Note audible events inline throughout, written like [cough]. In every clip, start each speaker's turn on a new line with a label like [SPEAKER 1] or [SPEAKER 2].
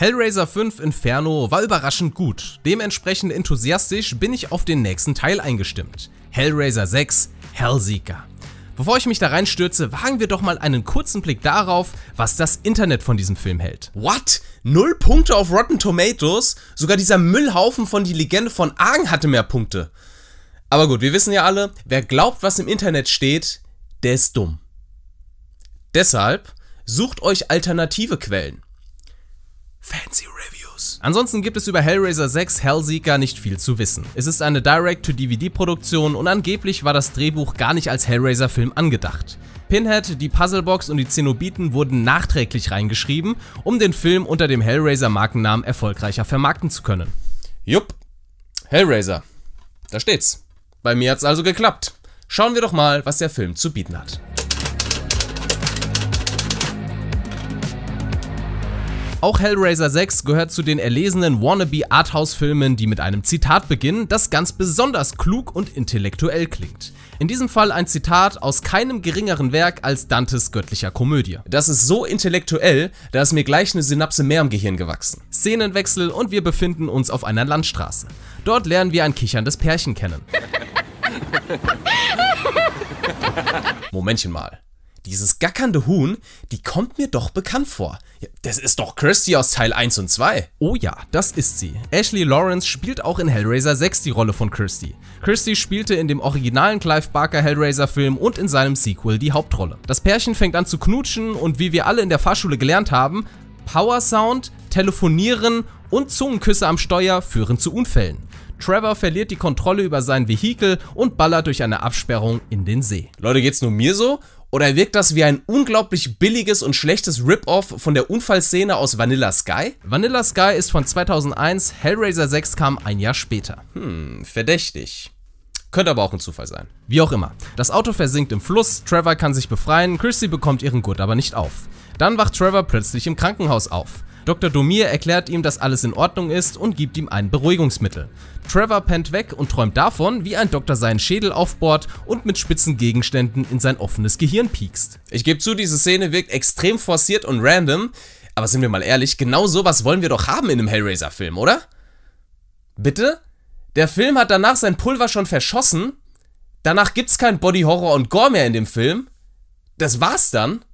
[SPEAKER 1] Hellraiser 5 Inferno war überraschend gut, dementsprechend enthusiastisch bin ich auf den nächsten Teil eingestimmt. Hellraiser 6 Hellseeker. Bevor ich mich da reinstürze, wagen wir doch mal einen kurzen Blick darauf, was das Internet von diesem Film hält.
[SPEAKER 2] What? Null Punkte auf Rotten Tomatoes? Sogar dieser Müllhaufen von Die Legende von Argen hatte mehr Punkte. Aber gut, wir wissen ja alle, wer glaubt, was im Internet steht, der ist dumm. Deshalb sucht euch alternative Quellen. Fancy Reviews.
[SPEAKER 1] Ansonsten gibt es über Hellraiser 6 Hellseeker nicht viel zu wissen. Es ist eine Direct-to-DVD-Produktion und angeblich war das Drehbuch gar nicht als Hellraiser-Film angedacht. Pinhead, die Puzzlebox und die Zenobiten wurden nachträglich reingeschrieben, um den Film unter dem Hellraiser-Markennamen erfolgreicher vermarkten zu können.
[SPEAKER 2] Jupp. Hellraiser. Da steht's. Bei mir hat's also geklappt. Schauen wir doch mal, was der Film zu bieten hat.
[SPEAKER 1] Auch Hellraiser 6 gehört zu den erlesenen wannabe Arthouse-Filmen, die mit einem Zitat beginnen, das ganz besonders klug und intellektuell klingt. In diesem Fall ein Zitat aus keinem geringeren Werk als Dantes göttlicher Komödie.
[SPEAKER 2] Das ist so intellektuell, da ist mir gleich eine Synapse mehr im Gehirn gewachsen.
[SPEAKER 1] Szenenwechsel und wir befinden uns auf einer Landstraße. Dort lernen wir ein kicherndes Pärchen kennen. [laughs]
[SPEAKER 2] Momentchen mal. Dieses gackernde Huhn, die kommt mir doch bekannt vor. Das ist doch Kirsty aus Teil 1 und 2.
[SPEAKER 1] Oh ja, das ist sie. Ashley Lawrence spielt auch in Hellraiser 6 die Rolle von Kirsty. Kirsty spielte in dem originalen Clive Barker Hellraiser Film und in seinem Sequel die Hauptrolle. Das Pärchen fängt an zu knutschen und wie wir alle in der Fahrschule gelernt haben, Power Sound, Telefonieren und Zungenküsse am Steuer führen zu Unfällen. Trevor verliert die Kontrolle über sein Vehikel und ballert durch eine Absperrung in den See.
[SPEAKER 2] Leute, geht's nur mir so? Oder wirkt das wie ein unglaublich billiges und schlechtes Rip-Off von der Unfallszene aus Vanilla Sky?
[SPEAKER 1] Vanilla Sky ist von 2001, Hellraiser 6 kam ein Jahr später.
[SPEAKER 2] Hm, verdächtig. Könnte aber auch ein Zufall sein.
[SPEAKER 1] Wie auch immer. Das Auto versinkt im Fluss, Trevor kann sich befreien, Christy bekommt ihren Gurt aber nicht auf. Dann wacht Trevor plötzlich im Krankenhaus auf. Dr. Domir erklärt ihm, dass alles in Ordnung ist und gibt ihm ein Beruhigungsmittel. Trevor pennt weg und träumt davon, wie ein Doktor seinen Schädel aufbohrt und mit spitzen Gegenständen in sein offenes Gehirn piekst.
[SPEAKER 2] Ich gebe zu, diese Szene wirkt extrem forciert und random, aber sind wir mal ehrlich, genau sowas wollen wir doch haben in einem Hellraiser-Film, oder? Bitte? Der Film hat danach sein Pulver schon verschossen? Danach gibt's kein Body-Horror und Gore mehr in dem Film? Das war's dann?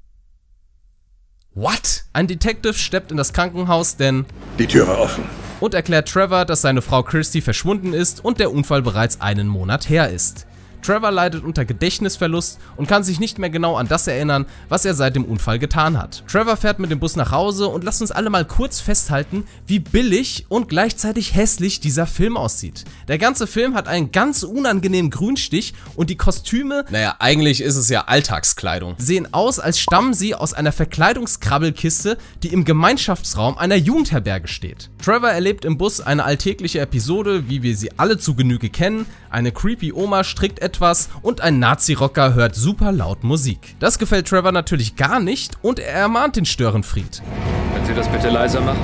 [SPEAKER 1] What? Ein Detective steppt in das Krankenhaus, denn
[SPEAKER 3] die Tür war offen.
[SPEAKER 1] Und erklärt Trevor, dass seine Frau Kirsty verschwunden ist und der Unfall bereits einen Monat her ist. Trevor leidet unter Gedächtnisverlust und kann sich nicht mehr genau an das erinnern, was er seit dem Unfall getan hat. Trevor fährt mit dem Bus nach Hause und lasst uns alle mal kurz festhalten, wie billig und gleichzeitig hässlich dieser Film aussieht. Der ganze Film hat einen ganz unangenehmen Grünstich und die Kostüme,
[SPEAKER 2] naja, eigentlich ist es ja Alltagskleidung,
[SPEAKER 1] sehen aus, als stammen sie aus einer Verkleidungskrabbelkiste, die im Gemeinschaftsraum einer Jugendherberge steht. Trevor erlebt im Bus eine alltägliche Episode, wie wir sie alle zu Genüge kennen. Eine creepy Oma strickt etwas und ein Nazi-Rocker hört super laut Musik. Das gefällt Trevor natürlich gar nicht und er ermahnt den Störenfried.
[SPEAKER 3] Können Sie das bitte leiser machen?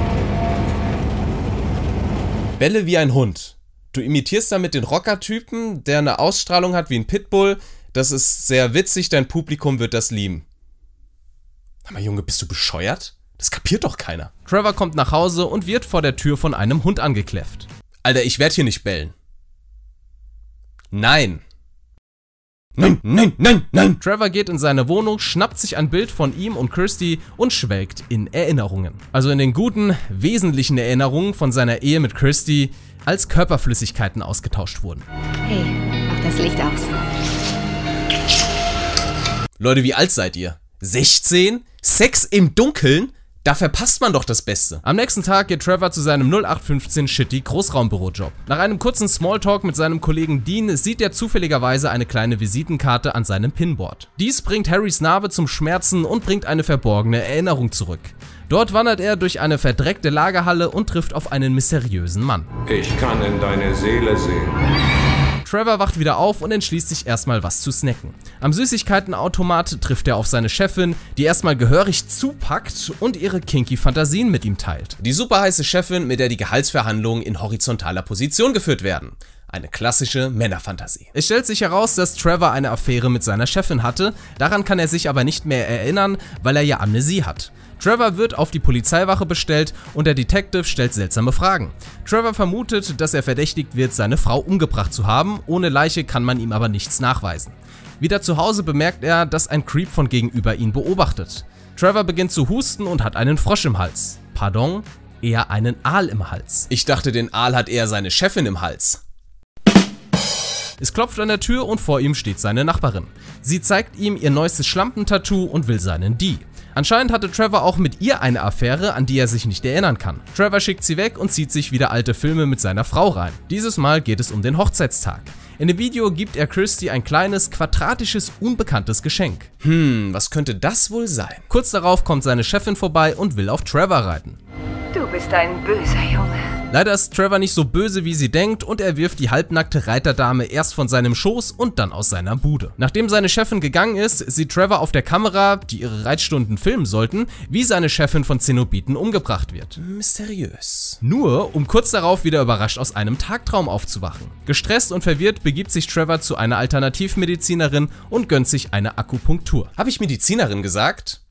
[SPEAKER 2] Bälle wie ein Hund. Du imitierst damit den Rocker-Typen, der eine Ausstrahlung hat wie ein Pitbull. Das ist sehr witzig, dein Publikum wird das lieben. Aber Junge, bist du bescheuert? Das kapiert doch keiner.
[SPEAKER 1] Trevor kommt nach Hause und wird vor der Tür von einem Hund angekläfft.
[SPEAKER 2] Alter, ich werde hier nicht bellen. Nein. Nein, nein, nein, nein!
[SPEAKER 1] Trevor geht in seine Wohnung, schnappt sich ein Bild von ihm und Kirsty und schwelgt in Erinnerungen. Also in den guten, wesentlichen Erinnerungen von seiner Ehe mit Kirsty, als Körperflüssigkeiten ausgetauscht wurden.
[SPEAKER 4] Hey, mach das Licht aus.
[SPEAKER 2] Leute, wie alt seid ihr? 16? Sex im Dunkeln? Da verpasst man doch das Beste.
[SPEAKER 1] Am nächsten Tag geht Trevor zu seinem 0815 Shitty Großraumbürojob. Nach einem kurzen Smalltalk mit seinem Kollegen Dean sieht er zufälligerweise eine kleine Visitenkarte an seinem Pinboard. Dies bringt Harrys Narbe zum Schmerzen und bringt eine verborgene Erinnerung zurück. Dort wandert er durch eine verdreckte Lagerhalle und trifft auf einen mysteriösen Mann.
[SPEAKER 3] Ich kann in deine Seele sehen.
[SPEAKER 1] Trevor wacht wieder auf und entschließt sich erstmal was zu snacken. Am Süßigkeitenautomat trifft er auf seine Chefin, die erstmal gehörig zupackt und ihre kinky Fantasien mit ihm teilt.
[SPEAKER 2] Die superheiße Chefin, mit der die Gehaltsverhandlungen in horizontaler Position geführt werden. Eine klassische Männerfantasie.
[SPEAKER 1] Es stellt sich heraus, dass Trevor eine Affäre mit seiner Chefin hatte, daran kann er sich aber nicht mehr erinnern, weil er ja Amnesie hat. Trevor wird auf die Polizeiwache bestellt und der Detective stellt seltsame Fragen. Trevor vermutet, dass er verdächtigt wird, seine Frau umgebracht zu haben, ohne Leiche kann man ihm aber nichts nachweisen. Wieder zu Hause bemerkt er, dass ein Creep von gegenüber ihn beobachtet. Trevor beginnt zu husten und hat einen Frosch im Hals. Pardon, eher einen Aal im Hals.
[SPEAKER 2] Ich dachte, den Aal hat eher seine Chefin im Hals.
[SPEAKER 1] Es klopft an der Tür und vor ihm steht seine Nachbarin. Sie zeigt ihm ihr neuestes Schlampentattoo und will seinen Die. Anscheinend hatte Trevor auch mit ihr eine Affäre, an die er sich nicht erinnern kann. Trevor schickt sie weg und zieht sich wieder alte Filme mit seiner Frau rein. Dieses Mal geht es um den Hochzeitstag. In dem Video gibt er Christy ein kleines, quadratisches, unbekanntes Geschenk.
[SPEAKER 2] Hm, was könnte das wohl sein?
[SPEAKER 1] Kurz darauf kommt seine Chefin vorbei und will auf Trevor reiten.
[SPEAKER 4] Du bist ein böser Junge.
[SPEAKER 1] Leider ist Trevor nicht so böse, wie sie denkt und er wirft die halbnackte Reiterdame erst von seinem Schoß und dann aus seiner Bude. Nachdem seine Chefin gegangen ist, sieht Trevor auf der Kamera, die ihre Reitstunden filmen sollten, wie seine Chefin von Zenobiten umgebracht wird.
[SPEAKER 2] Mysteriös.
[SPEAKER 1] Nur, um kurz darauf wieder überrascht aus einem Tagtraum aufzuwachen. Gestresst und verwirrt begibt sich Trevor zu einer Alternativmedizinerin und gönnt sich eine Akupunktur.
[SPEAKER 2] Habe ich Medizinerin gesagt?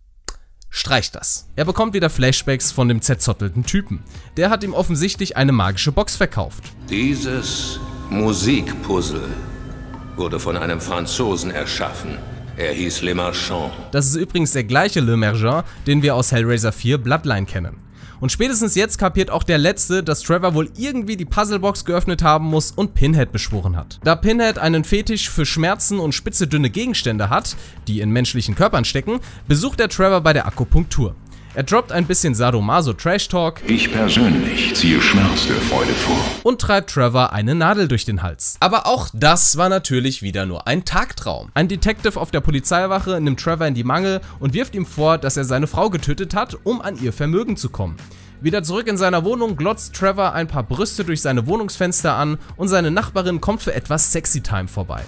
[SPEAKER 2] Streich das.
[SPEAKER 1] Er bekommt wieder Flashbacks von dem zerzottelten Typen. Der hat ihm offensichtlich eine magische Box verkauft.
[SPEAKER 3] Dieses Musikpuzzle wurde von einem Franzosen erschaffen. Er hieß Le Marchand.
[SPEAKER 1] Das ist übrigens der gleiche Le Mergent, den wir aus Hellraiser 4 Bloodline kennen. Und spätestens jetzt kapiert auch der Letzte, dass Trevor wohl irgendwie die Puzzlebox geöffnet haben muss und Pinhead beschworen hat. Da Pinhead einen Fetisch für Schmerzen und spitze dünne Gegenstände hat, die in menschlichen Körpern stecken, besucht er Trevor bei der Akupunktur. Er droppt ein bisschen Sadomaso Trash Talk
[SPEAKER 5] Ich persönlich ziehe Schmerz der Freude vor.
[SPEAKER 1] und treibt Trevor eine Nadel durch den Hals.
[SPEAKER 2] Aber auch das war natürlich wieder nur ein Tagtraum.
[SPEAKER 1] Ein Detective auf der Polizeiwache nimmt Trevor in die Mangel und wirft ihm vor, dass er seine Frau getötet hat, um an ihr Vermögen zu kommen. Wieder zurück in seiner Wohnung glotzt Trevor ein paar Brüste durch seine Wohnungsfenster an und seine Nachbarin kommt für etwas Sexy Time vorbei.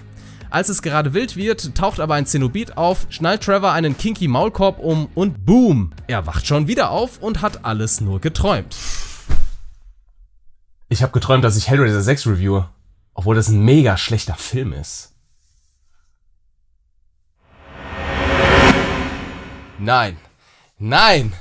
[SPEAKER 1] Als es gerade wild wird, taucht aber ein Zenobit auf, schnallt Trevor einen kinky Maulkorb um und boom! Er wacht schon wieder auf und hat alles nur geträumt.
[SPEAKER 2] Ich habe geträumt, dass ich Hellraiser 6 reviewe, obwohl das ein mega schlechter Film ist. Nein. Nein.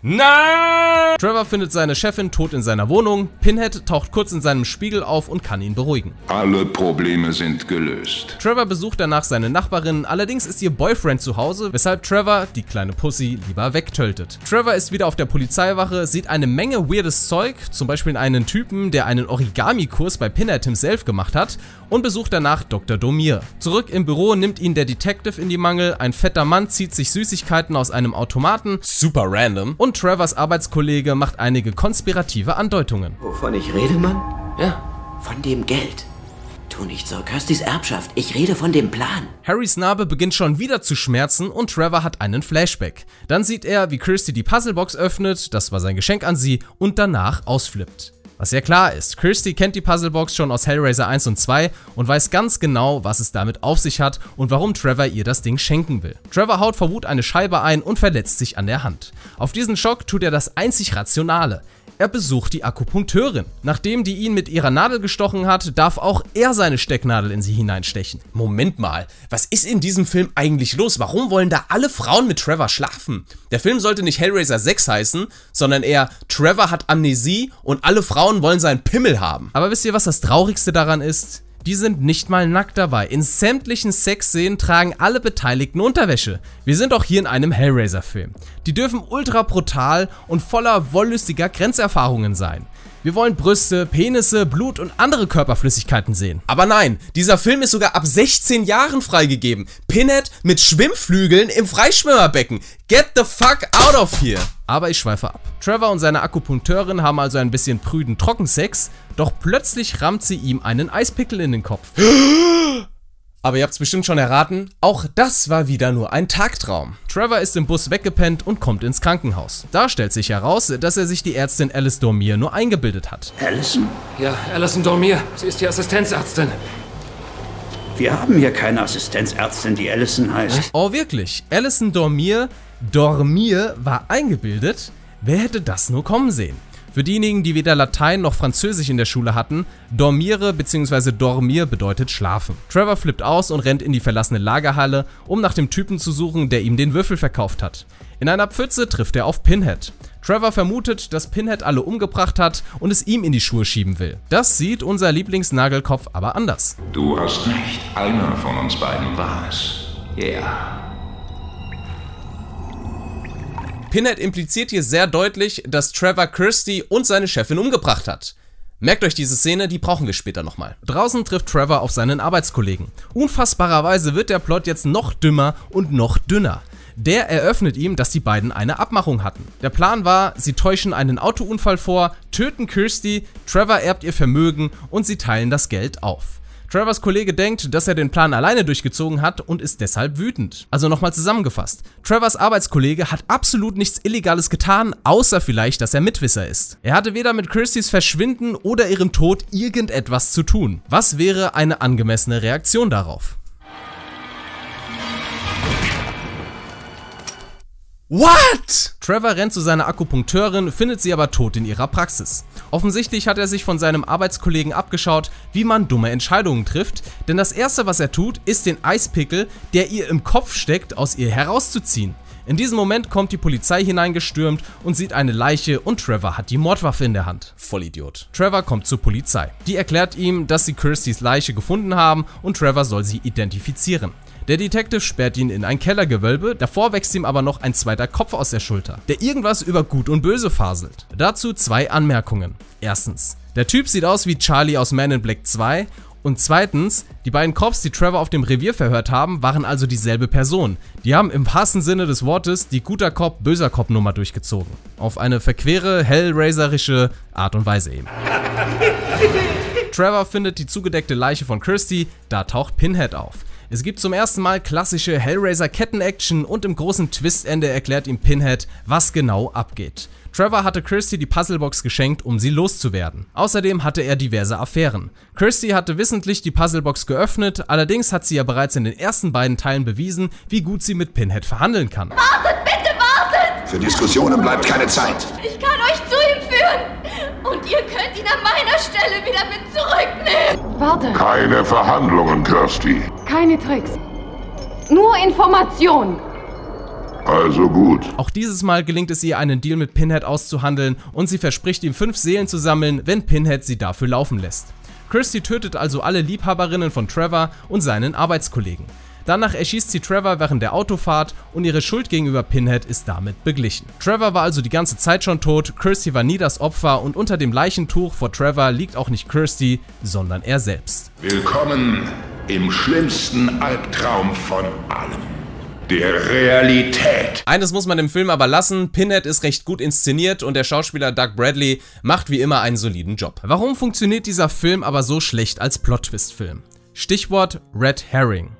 [SPEAKER 2] Nein!
[SPEAKER 1] Trevor findet seine Chefin tot in seiner Wohnung, Pinhead taucht kurz in seinem Spiegel auf und kann ihn beruhigen.
[SPEAKER 5] Alle Probleme sind gelöst.
[SPEAKER 1] Trevor besucht danach seine Nachbarin, allerdings ist ihr Boyfriend zu Hause, weshalb Trevor, die kleine Pussy, lieber wegtöltet. Trevor ist wieder auf der Polizeiwache, sieht eine Menge weirdes Zeug, zum Beispiel einen Typen, der einen Origami-Kurs bei Pinhead himself gemacht hat und besucht danach Dr. Domir. Zurück im Büro nimmt ihn der Detective in die Mangel, ein fetter Mann zieht sich Süßigkeiten aus einem Automaten
[SPEAKER 2] Super random.
[SPEAKER 1] Und Trevors Arbeitskollege macht einige konspirative Andeutungen.
[SPEAKER 6] Wovon ich rede, Mann? Ja, von dem Geld. Tu nicht so, Kirstys Erbschaft. Ich rede von dem Plan.
[SPEAKER 1] Harrys Narbe beginnt schon wieder zu schmerzen und Trevor hat einen Flashback. Dann sieht er, wie Kirsty die Puzzlebox öffnet, das war sein Geschenk an sie, und danach ausflippt. Was ja klar ist, Kirsty kennt die Puzzlebox schon aus Hellraiser 1 und 2 und weiß ganz genau, was es damit auf sich hat und warum Trevor ihr das Ding schenken will. Trevor haut vor Wut eine Scheibe ein und verletzt sich an der Hand. Auf diesen Schock tut er das einzig Rationale. Er besucht die Akupunkteurin. Nachdem die ihn mit ihrer Nadel gestochen hat, darf auch er seine Stecknadel in sie hineinstechen.
[SPEAKER 2] Moment mal, was ist in diesem Film eigentlich los? Warum wollen da alle Frauen mit Trevor schlafen? Der Film sollte nicht Hellraiser 6 heißen, sondern eher Trevor hat Amnesie und alle Frauen wollen seinen Pimmel haben.
[SPEAKER 1] Aber wisst ihr, was das Traurigste daran ist? Die sind nicht mal nackt dabei. In sämtlichen Sexszenen tragen alle Beteiligten Unterwäsche. Wir sind auch hier in einem Hellraiser-Film. Die dürfen ultra brutal und voller wollüstiger Grenzerfahrungen sein. Wir wollen Brüste, Penisse, Blut und andere Körperflüssigkeiten sehen.
[SPEAKER 2] Aber nein, dieser Film ist sogar ab 16 Jahren freigegeben. Pinhead mit Schwimmflügeln im Freischwimmerbecken. Get the fuck out of here.
[SPEAKER 1] Aber ich schweife ab. Trevor und seine Akupunkteurin haben also ein bisschen prüden Trockensex, doch plötzlich rammt sie ihm einen Eispickel in den Kopf. [gasps]
[SPEAKER 2] Aber ihr habt's bestimmt schon erraten, auch das war wieder nur ein Tagtraum.
[SPEAKER 1] Trevor ist im Bus weggepennt und kommt ins Krankenhaus. Da stellt sich heraus, dass er sich die Ärztin Alice Dormier nur eingebildet hat.
[SPEAKER 6] Allison?
[SPEAKER 7] Ja, Alison Dormier. Sie ist die Assistenzärztin.
[SPEAKER 8] Wir haben hier keine Assistenzärztin, die Allison heißt.
[SPEAKER 1] Oh wirklich, Alison Dormier, Dormier war eingebildet? Wer hätte das nur kommen sehen? Für diejenigen, die weder Latein noch Französisch in der Schule hatten, dormiere bzw. dormir bedeutet schlafen. Trevor flippt aus und rennt in die verlassene Lagerhalle, um nach dem Typen zu suchen, der ihm den Würfel verkauft hat. In einer Pfütze trifft er auf Pinhead. Trevor vermutet, dass Pinhead alle umgebracht hat und es ihm in die Schuhe schieben will. Das sieht unser Lieblingsnagelkopf aber anders.
[SPEAKER 5] Du hast recht. Einer von uns beiden war es. Ja.
[SPEAKER 2] Pinhead impliziert hier sehr deutlich, dass Trevor Kirsty und seine Chefin umgebracht hat. Merkt euch diese Szene, die brauchen wir später nochmal.
[SPEAKER 1] Draußen trifft Trevor auf seinen Arbeitskollegen. Unfassbarerweise wird der Plot jetzt noch dümmer und noch dünner. Der eröffnet ihm, dass die beiden eine Abmachung hatten. Der Plan war, sie täuschen einen Autounfall vor, töten Kirsty, Trevor erbt ihr Vermögen und sie teilen das Geld auf. Trevors Kollege denkt, dass er den Plan alleine durchgezogen hat und ist deshalb wütend. Also nochmal zusammengefasst. Trevors Arbeitskollege hat absolut nichts Illegales getan, außer vielleicht, dass er Mitwisser ist. Er hatte weder mit Kirstys Verschwinden oder ihrem Tod irgendetwas zu tun. Was wäre eine angemessene Reaktion darauf?
[SPEAKER 2] What?
[SPEAKER 1] Trevor rennt zu seiner Akupunkteurin, findet sie aber tot in ihrer Praxis. Offensichtlich hat er sich von seinem Arbeitskollegen abgeschaut, wie man dumme Entscheidungen trifft, denn das erste, was er tut, ist den Eispickel, der ihr im Kopf steckt, aus ihr herauszuziehen. In diesem Moment kommt die Polizei hineingestürmt und sieht eine Leiche und Trevor hat die Mordwaffe in der Hand.
[SPEAKER 2] Vollidiot.
[SPEAKER 1] Trevor kommt zur Polizei. Die erklärt ihm, dass sie Kirstys Leiche gefunden haben und Trevor soll sie identifizieren. Der Detective sperrt ihn in ein Kellergewölbe, davor wächst ihm aber noch ein zweiter Kopf aus der Schulter, der irgendwas über Gut und Böse faselt. Dazu zwei Anmerkungen. Erstens, der Typ sieht aus wie Charlie aus Man in Black 2 und zweitens, die beiden Cops, die Trevor auf dem Revier verhört haben, waren also dieselbe Person. Die haben im wahrsten Sinne des Wortes die guter Cop, böser Cop Nummer durchgezogen. Auf eine verquere, hellraiserische Art und Weise eben. [laughs] Trevor findet die zugedeckte Leiche von Kirsty, da taucht Pinhead auf. Es gibt zum ersten Mal klassische Hellraiser-Ketten-Action und im großen Twistende erklärt ihm Pinhead, was genau abgeht. Trevor hatte Kirsty die Puzzlebox geschenkt, um sie loszuwerden. Außerdem hatte er diverse Affären. Kirsty hatte wissentlich die Puzzlebox geöffnet, allerdings hat sie ja bereits in den ersten beiden Teilen bewiesen, wie gut sie mit Pinhead verhandeln kann.
[SPEAKER 9] Wartet, bitte wartet!
[SPEAKER 5] Für Diskussionen bleibt keine Zeit.
[SPEAKER 9] Ich kann euch zu ihm führen! Und ihr könnt ihn an meiner Stelle wieder mit zurücknehmen!
[SPEAKER 10] Warte,
[SPEAKER 5] Keine Verhandlungen, Kirsty.
[SPEAKER 10] keine Tricks. Nur Information.
[SPEAKER 5] Also gut.
[SPEAKER 1] Auch dieses Mal gelingt es ihr, einen Deal mit Pinhead auszuhandeln und sie verspricht ihm fünf Seelen zu sammeln, wenn Pinhead sie dafür laufen lässt. Kirsty tötet also alle Liebhaberinnen von Trevor und seinen Arbeitskollegen. Danach erschießt sie Trevor während der Autofahrt und ihre Schuld gegenüber Pinhead ist damit beglichen. Trevor war also die ganze Zeit schon tot, Kirsty war nie das Opfer und unter dem Leichentuch vor Trevor liegt auch nicht Kirsty, sondern er selbst.
[SPEAKER 5] Willkommen im schlimmsten Albtraum von allem. Der Realität.
[SPEAKER 2] Eines muss man dem Film aber lassen, Pinhead ist recht gut inszeniert und der Schauspieler Doug Bradley macht wie immer einen soliden Job.
[SPEAKER 1] Warum funktioniert dieser Film aber so schlecht als Plot-Twist-Film? Stichwort Red Herring.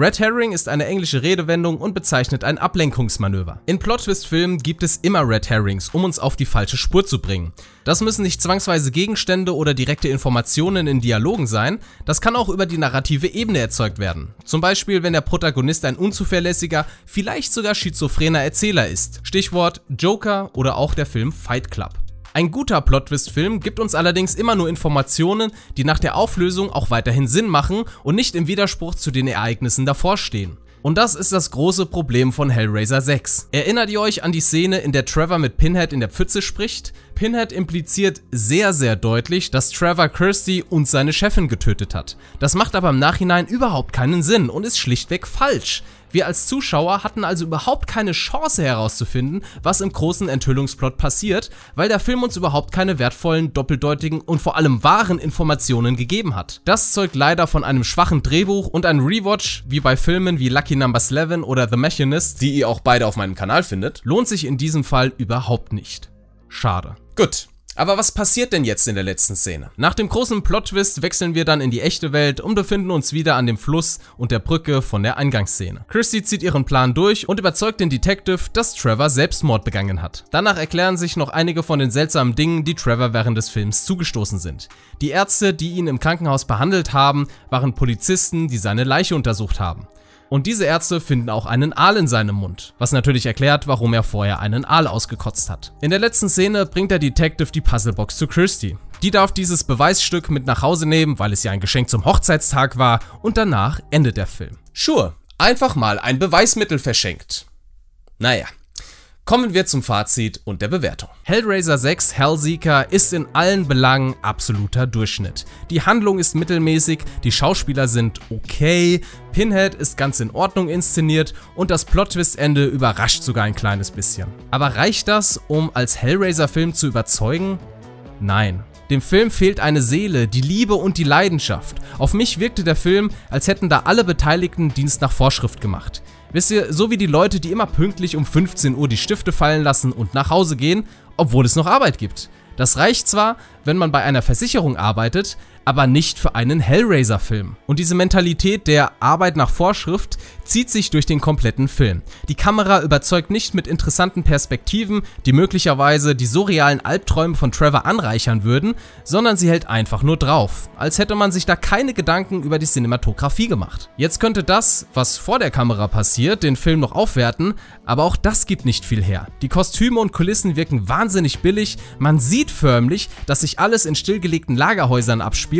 [SPEAKER 1] Red Herring ist eine englische Redewendung und bezeichnet ein Ablenkungsmanöver. In Plot-Twist-Filmen gibt es immer Red Herrings, um uns auf die falsche Spur zu bringen. Das müssen nicht zwangsweise Gegenstände oder direkte Informationen in Dialogen sein, das kann auch über die narrative Ebene erzeugt werden. Zum Beispiel, wenn der Protagonist ein unzuverlässiger, vielleicht sogar schizophrener Erzähler ist. Stichwort Joker oder auch der Film Fight Club. Ein guter Plot-Twist-Film gibt uns allerdings immer nur Informationen, die nach der Auflösung auch weiterhin Sinn machen und nicht im Widerspruch zu den Ereignissen davor stehen. Und das ist das große Problem von Hellraiser 6. Erinnert ihr euch an die Szene, in der Trevor mit Pinhead in der Pfütze spricht? Pinhead impliziert sehr, sehr deutlich, dass Trevor Kirsty und seine Chefin getötet hat. Das macht aber im Nachhinein überhaupt keinen Sinn und ist schlichtweg falsch. Wir als Zuschauer hatten also überhaupt keine Chance herauszufinden, was im großen Enthüllungsplot passiert, weil der Film uns überhaupt keine wertvollen, doppeldeutigen und vor allem wahren Informationen gegeben hat. Das zeugt leider von einem schwachen Drehbuch und ein Rewatch, wie bei Filmen wie Lucky Number 11 oder The Machinist,
[SPEAKER 2] Die ihr auch beide auf meinem Kanal findet.
[SPEAKER 1] lohnt sich in diesem Fall überhaupt nicht. Schade.
[SPEAKER 2] Gut. Aber was passiert denn jetzt in der letzten Szene?
[SPEAKER 1] Nach dem großen Plot-Twist wechseln wir dann in die echte Welt und befinden uns wieder an dem Fluss und der Brücke von der Eingangsszene. Christy zieht ihren Plan durch und überzeugt den Detective, dass Trevor Selbstmord begangen hat. Danach erklären sich noch einige von den seltsamen Dingen, die Trevor während des Films zugestoßen sind. Die Ärzte, die ihn im Krankenhaus behandelt haben, waren Polizisten, die seine Leiche untersucht haben. Und diese Ärzte finden auch einen Aal in seinem Mund, was natürlich erklärt, warum er vorher einen Aal ausgekotzt hat. In der letzten Szene bringt der Detective die Puzzlebox zu Kirsty. Die darf dieses Beweisstück mit nach Hause nehmen, weil es ja ein Geschenk zum Hochzeitstag war und danach endet der Film.
[SPEAKER 2] Sure, einfach mal ein Beweismittel verschenkt. Naja. Kommen wir zum Fazit und der Bewertung.
[SPEAKER 1] Hellraiser 6 Hellseeker ist in allen Belangen absoluter Durchschnitt. Die Handlung ist mittelmäßig, die Schauspieler sind okay, Pinhead ist ganz in Ordnung inszeniert und das Plot-Twist-Ende überrascht sogar ein kleines bisschen. Aber reicht das, um als Hellraiser-Film zu überzeugen? Nein. Dem Film fehlt eine Seele, die Liebe und die Leidenschaft. Auf mich wirkte der Film, als hätten da alle Beteiligten Dienst nach Vorschrift gemacht. Wisst ihr, so wie die Leute, die immer pünktlich um 15 Uhr die Stifte fallen lassen und nach Hause gehen, obwohl es noch Arbeit gibt. Das reicht zwar, wenn man bei einer Versicherung arbeitet, aber nicht für einen Hellraiser-Film. Und diese Mentalität der Arbeit nach Vorschrift zieht sich durch den kompletten Film. Die Kamera überzeugt nicht mit interessanten Perspektiven, die möglicherweise die surrealen Albträume von Trevor anreichern würden, sondern sie hält einfach nur drauf, als hätte man sich da keine Gedanken über die Cinematografie gemacht. Jetzt könnte das, was vor der Kamera passiert, den Film noch aufwerten, aber auch das gibt nicht viel her. Die Kostüme und Kulissen wirken wahnsinnig billig, man sieht förmlich, dass sich alles in stillgelegten Lagerhäusern abspielt,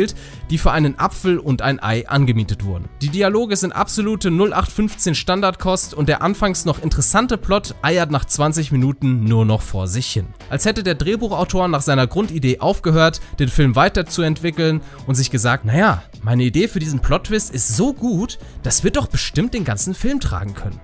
[SPEAKER 1] die für einen Apfel und ein Ei angemietet wurden. Die Dialoge sind absolute 0815 Standardkost und der anfangs noch interessante Plot eiert nach 20 Minuten nur noch vor sich hin. Als hätte der Drehbuchautor nach seiner Grundidee aufgehört, den Film weiterzuentwickeln und sich gesagt, naja, meine Idee für diesen Plot-Twist ist so gut, das wird doch bestimmt den ganzen Film tragen können.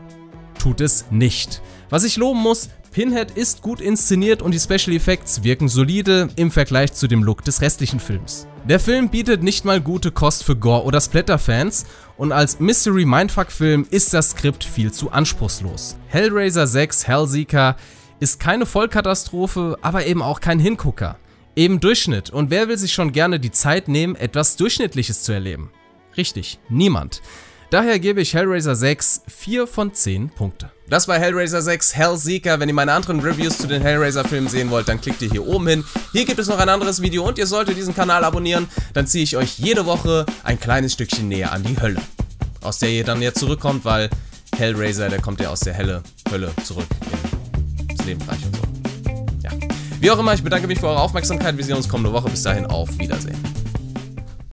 [SPEAKER 1] Tut es nicht. Was ich loben muss, Pinhead ist gut inszeniert und die Special Effects wirken solide im Vergleich zu dem Look des restlichen Films. Der Film bietet nicht mal gute Kost für Gore- oder Splatter-Fans und als Mystery-Mindfuck-Film ist das Skript viel zu anspruchslos. Hellraiser 6 Hellseeker ist keine Vollkatastrophe, aber eben auch kein Hingucker. Eben Durchschnitt und wer will sich schon gerne die Zeit nehmen, etwas Durchschnittliches zu erleben? Richtig, niemand. Daher gebe ich Hellraiser 6 4 von 10 Punkte.
[SPEAKER 2] Das war Hellraiser 6 Hellseeker. Wenn ihr meine anderen Reviews zu den Hellraiser-Filmen sehen wollt, dann klickt ihr hier oben hin. Hier gibt es noch ein anderes Video und ihr solltet diesen Kanal abonnieren. Dann ziehe ich euch jede Woche ein kleines Stückchen näher an die Hölle. Aus der ihr dann jetzt zurückkommt, weil Hellraiser, der kommt ja aus der Hölle, Hölle zurück ins Lebensreich und so. Ja. Wie auch immer, ich bedanke mich für eure Aufmerksamkeit. Wir sehen uns kommende Woche. Bis dahin, auf Wiedersehen.